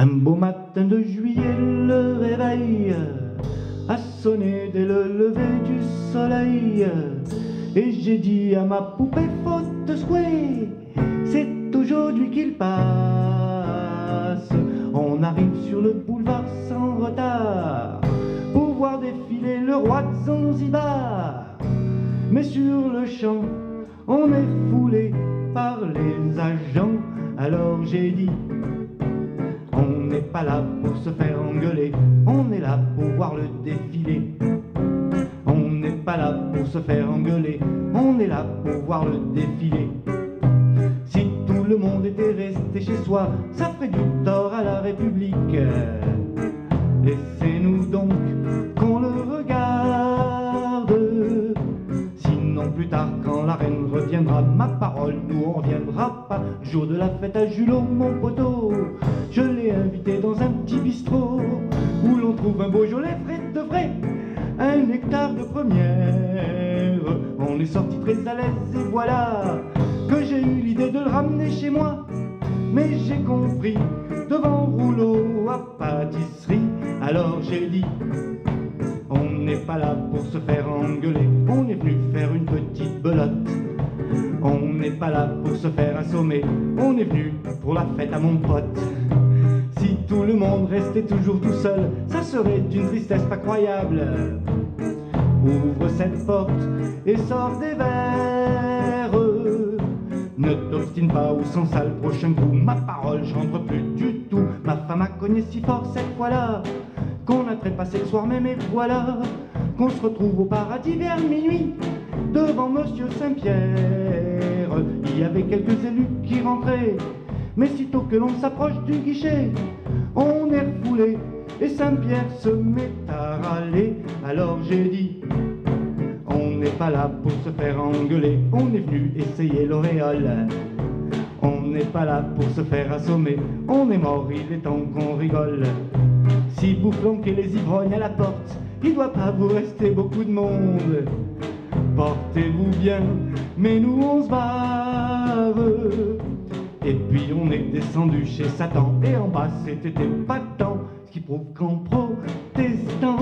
Un beau matin de juillet, le réveil a sonné dès le lever du soleil. Et j'ai dit à ma poupée faute de souhait, c'est aujourd'hui qu'il passe. On arrive sur le boulevard sans retard pour voir défiler le roi de Zanzibar. Mais sur le champ, on est foulé par les agents. Alors j'ai dit, pas là pour se faire engueuler, on est là pour voir le défilé. On n'est pas là pour se faire engueuler, on est là pour voir le défilé. Si tout le monde était resté chez soi, ça ferait du tort à la République. Laissez-nous donc qu'on le ma parole, nous on reviendra pas. Jour de la fête à Julot, mon poteau, je l'ai invité dans un petit bistrot où l'on trouve un beau Beaujolais frais de vrai, un nectar de première. On est sorti très à l'aise et voilà que j'ai eu l'idée de le ramener chez moi. Mais j'ai compris devant rouleau à pâtisserie, alors j'ai dit on n'est pas là pour se faire engueuler, pour se faire assommer, on est venu pour la fête à mon pote. Si tout le monde restait toujours tout seul, ça serait d'une tristesse pas croyable. Ouvre cette porte et sors des verres. Ne t'obstine pas ou sans ça le prochain coup. Ma parole, je rentre plus du tout. Ma femme a cogné si fort cette fois-là qu'on a trépassé le soir même et voilà qu'on se retrouve au paradis vers minuit devant Monsieur Saint-Pierre. Il y avait quelques élus qui rentraient, mais sitôt que l'on s'approche du guichet, on est refoulé et Saint-Pierre se met à râler. Alors j'ai dit, on n'est pas là pour se faire engueuler, on est venu essayer l'auréole. On n'est pas là pour se faire assommer, on est mort, il est temps qu'on rigole. Si vous flanquez les ivrognes à la porte, il doit pas vous rester beaucoup de monde. Portez-vous bien, mais nous on se barre. Et puis on est descendu chez Satan, et en bas c'était épatant, ce qui prouve qu'en protestant,